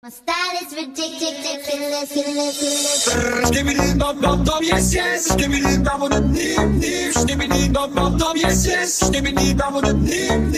My style is ridiculous, ridiculous, ridiculous. the bop bop bop, yes yes. Skibidi dum dum nim nim Skibidi bop bop bop, yes yes. Skibidi dum dum nim nim